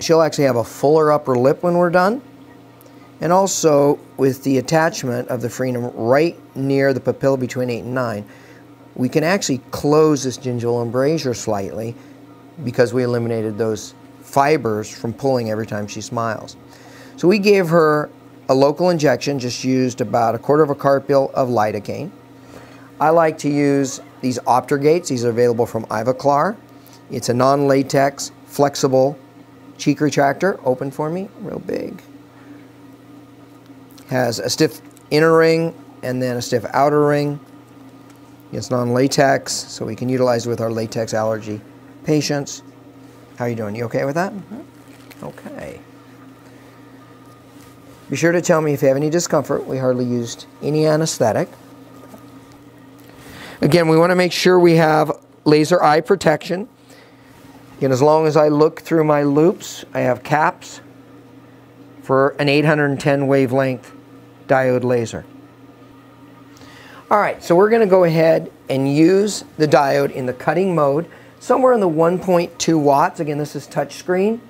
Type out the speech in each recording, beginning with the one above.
she'll actually have a fuller upper lip when we're done. And also with the attachment of the frenum right near the papilla between 8 and 9, we can actually close this gingival embrasure slightly because we eliminated those fibers from pulling every time she smiles. So we gave her a local injection, just used about a quarter of a carpule of lidocaine. I like to use these OptraGates. These are available from Ivoclar. It's a non-latex, flexible cheek retractor. Open for me, real big. Has a stiff inner ring and then a stiff outer ring. It's non-latex, so we can utilize it with our latex allergy patients. How are you doing? You okay with that? Mm -hmm. Okay. Be sure to tell me if you have any discomfort. We hardly used any anesthetic. Again, we want to make sure we have laser eye protection. And as long as I look through my loupes, I have caps for an 810 wavelength diode laser. All right, so we're going to go ahead and use the diode in the cutting mode, somewhere in the 1.2 watts. Again, this is touch screen.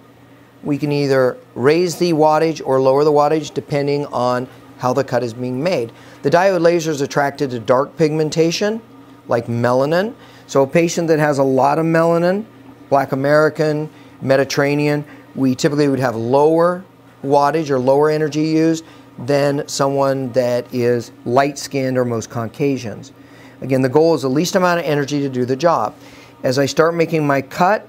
We can either raise the wattage or lower the wattage depending on how the cut is being made. The diode laser is attracted to dark pigmentation like melanin. So a patient that has a lot of melanin, black American, Mediterranean, we typically would have lower wattage or lower energy used than someone that is light skinned or most Caucasians. Again, the goal is the least amount of energy to do the job. As I start making my cut,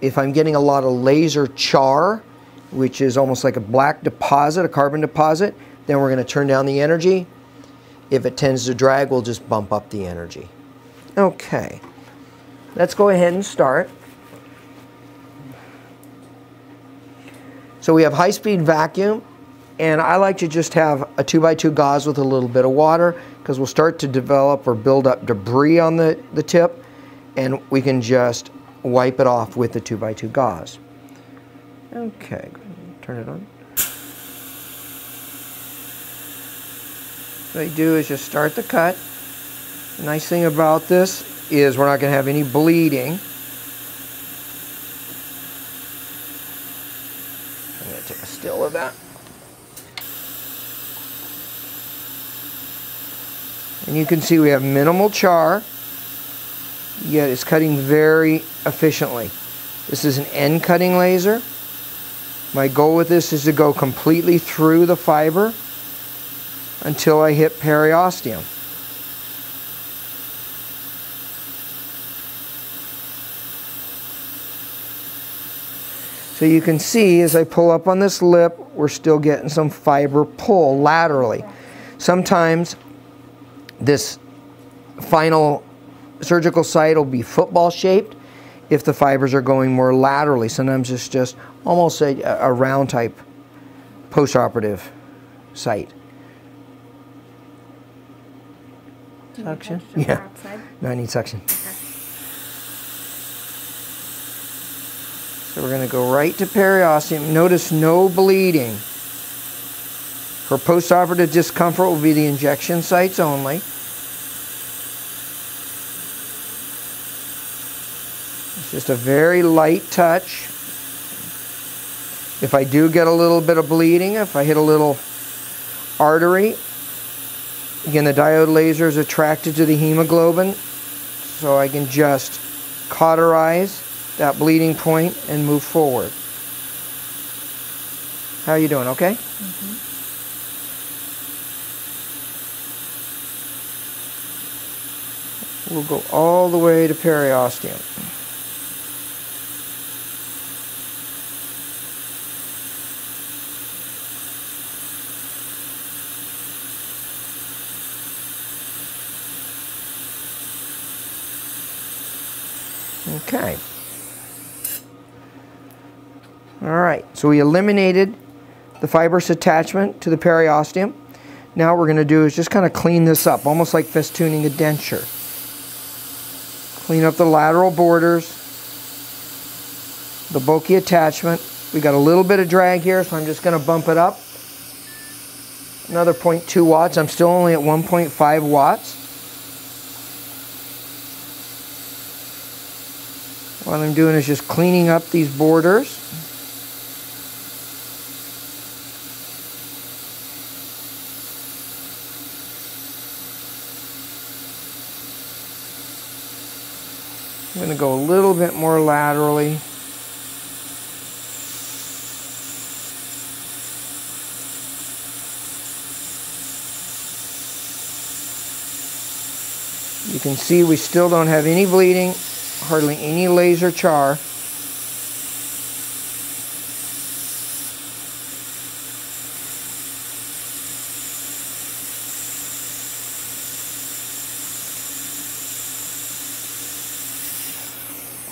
if I'm getting a lot of laser char, which is almost like a black deposit, a carbon deposit, then we're going to turn down the energy. If it tends to drag, we'll just bump up the energy. Okay, let's go ahead and start. So we have high-speed vacuum, and I like to just have a 2x2 gauze with a little bit of water because we'll start to develop or build up debris on the, the tip, and we can just wipe it off with the 2x2 gauze. Okay, turn it on. What I do is just start the cut. The nice thing about this is we're not going to have any bleeding. I'm going to take a still of that. And you can see we have minimal char, yet it's cutting very efficiently. This is an end cutting laser. My goal with this is to go completely through the fiber until I hit periosteum. So you can see as I pull up on this lip, we're still getting some fiber pull laterally. Sometimes this final surgical site will be football shaped if the fibers are going more laterally. Sometimes it's just almost a, a round type postoperative site. Suction? Yeah. No, I need suction. So we're going to go right to periosteum. Notice no bleeding. For postoperative discomfort will be the injection sites only. It's just a very light touch. If I do get a little bit of bleeding, if I hit a little artery, again the diode laser is attracted to the hemoglobin, so I can just cauterize that bleeding point and move forward. How are you doing? Okay? Mm -hmm. We'll go all the way to periosteum. Okay. All right, so we eliminated the fibrous attachment to the periosteum. Now what we're going to do is just kind of clean this up, almost like festooning a denture. Clean up the lateral borders, the bulky attachment. We got a little bit of drag here, so I'm just going to bump it up. Another 0.2 watts. I'm still only at 1.5 watts. What I'm doing is just cleaning up these borders. Going to go a little bit more laterally. You can see we still don't have any bleeding, hardly any laser char.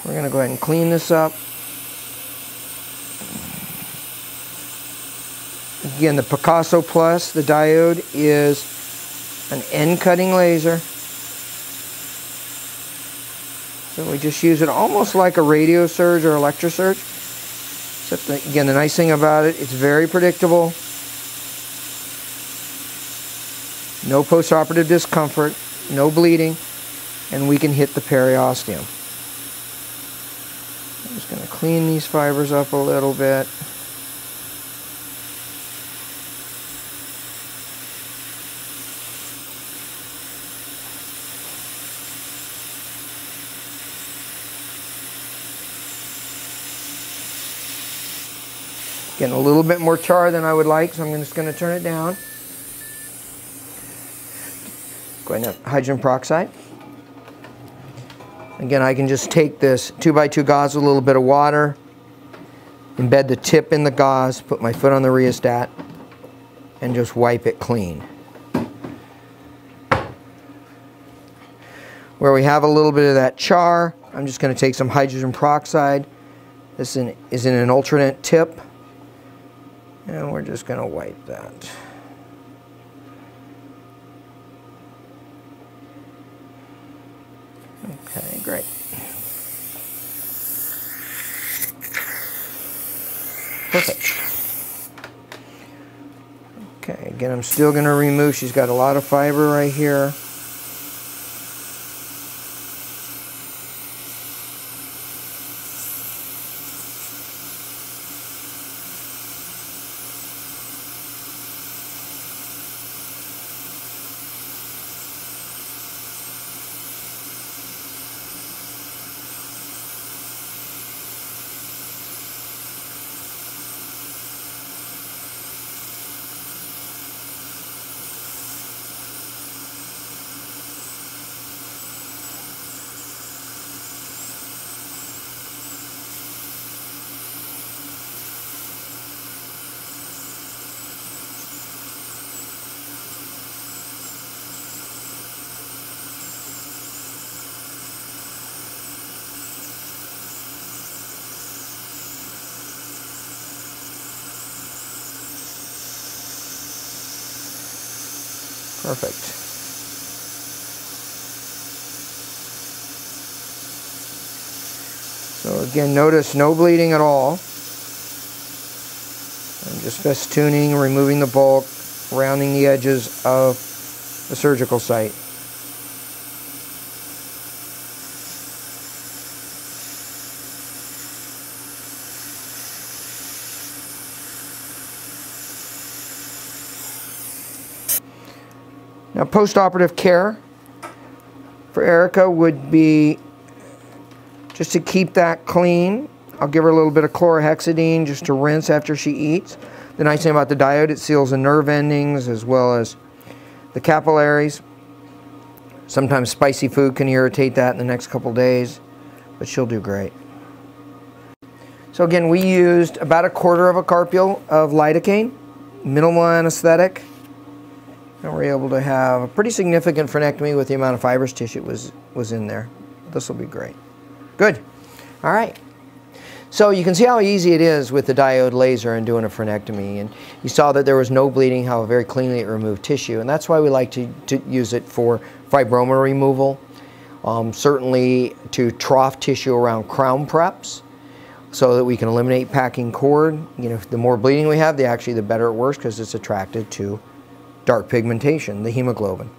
We're going to go ahead and clean this up. Again, the Picasso Plus, the diode, is an end cutting laser. So we just use it almost like a radio surge or electrosurge. Except that, again, the nice thing about it, it's very predictable. No postoperative discomfort, no bleeding, and we can hit the periosteum. I'm just going to clean these fibers up a little bit. Getting a little bit more char than I would like, so I'm just going to turn it down. Go ahead and have hydrogen peroxide. Again, I can just take this 2x2 gauze with a little bit of water, embed the tip in the gauze, put my foot on the rheostat, and just wipe it clean. Where we have a little bit of that char, I'm just going to take some hydrogen peroxide. This is in an alternate tip, and we're just going to wipe that. Okay, great. Perfect. Okay, again, I'm still going to remove, she's got a lot of fiber right here. Perfect. So again, notice no bleeding at all. I'm just festooning, removing the bulk, rounding the edges of the surgical site. Now, post-operative care for Erica would be just to keep that clean. I'll give her a little bit of chlorhexidine just to rinse after she eats. The nice thing about the diode, it seals the nerve endings as well as the capillaries. Sometimes spicy food can irritate that in the next couple days, but she'll do great. So again, we used about a quarter of a carpule of lidocaine, minimal anesthetic, and we're able to have a pretty significant frenectomy with the amount of fibrous tissue was, was in there. This will be great. Good. All right. So you can see how easy it is with the diode laser and doing a frenectomy. And you saw that there was no bleeding, how very cleanly it removed tissue. And that's why we like to, to use it for fibroma removal. Um, certainly to trough tissue around crown preps so that we can eliminate packing cord. You know, the more bleeding we have, the actually the better it works because it's attracted to dark pigmentation, the hemoglobin.